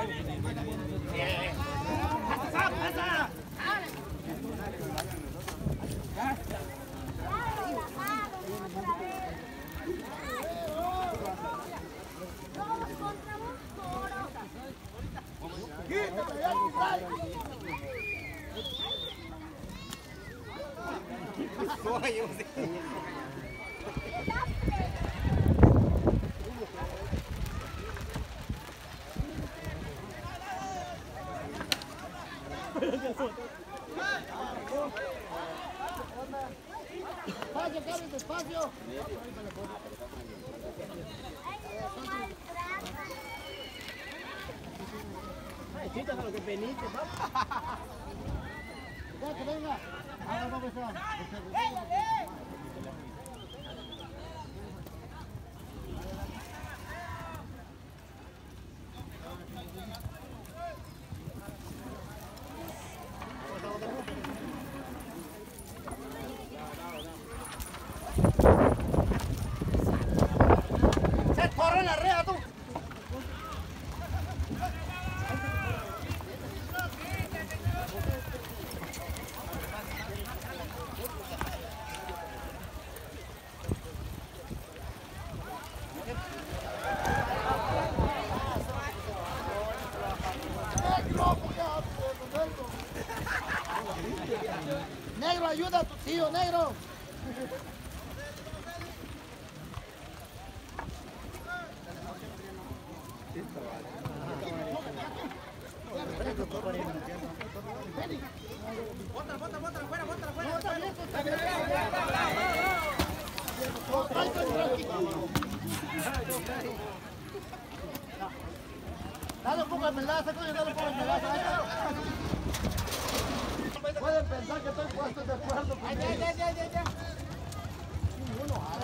Soy yo. Fábio, Fábio, Fábio! Ai, tu tá falando que é Benito, tá? Venga, venga! Ahora vamos a ver. ayuda a tu tío negro. fuera, Dale un poco de melaza, coño, dale un poco de Pueden pensar que estoy puesto de acuerdo con ellos. Ninguno, ah,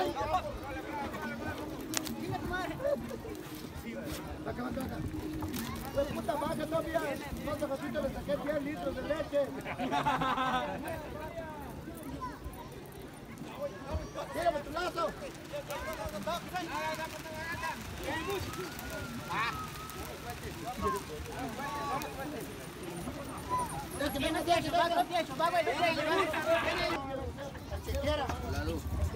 Ai! Acá, acá, acá. Pues puta vaca todavía. Cuánto ratito le saqué 10 litros de leche. Tira por tu lazo. Déjame, déjame, déjame, déjame, déjame, déjame, déjame, déjame, déjame,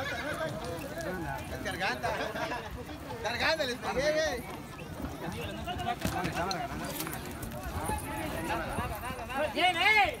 Es garganta. Garganta, les pegué, güey. ¡Viene!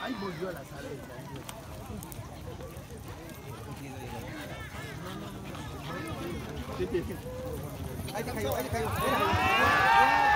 Ahí volvió a la sala Ahí está, cayó, ahí cayó.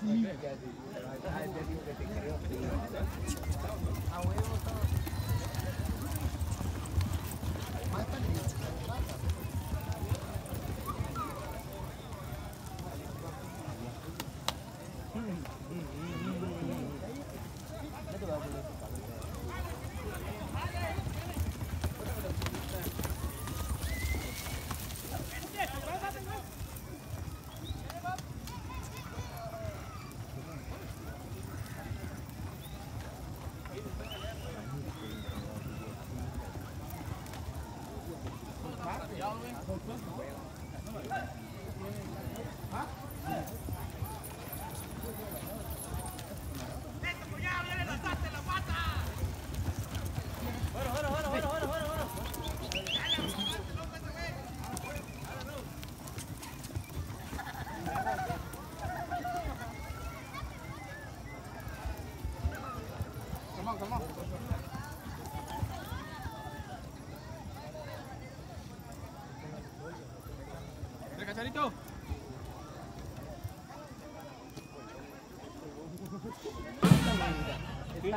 Sí.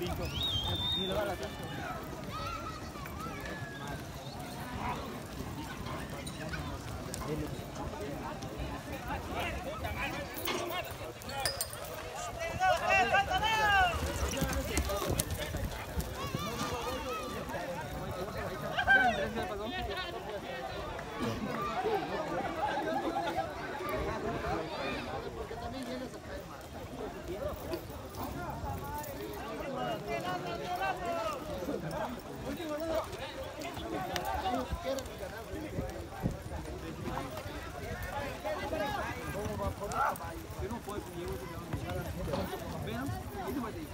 pico. Ni lo va a la casa. Se não for comigo, eu não vendo? Ele vai ter.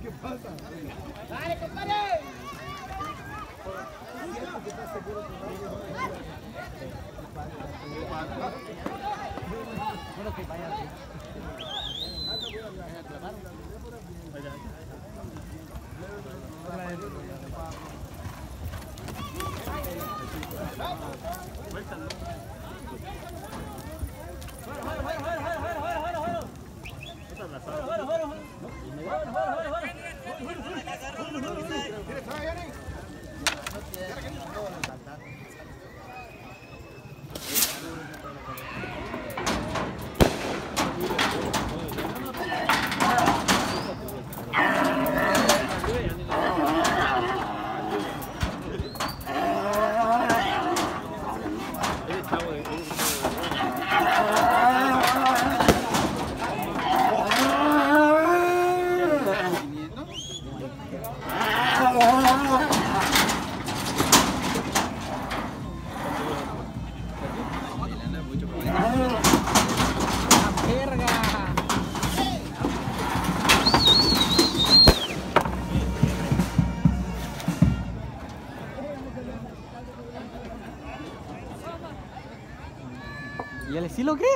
¿Qué pasa? ¡Dale, compadre! que está seguro Bueno, que vaya. Wait a minute. ¿Y él sí lo cree?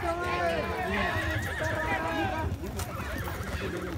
Thank you.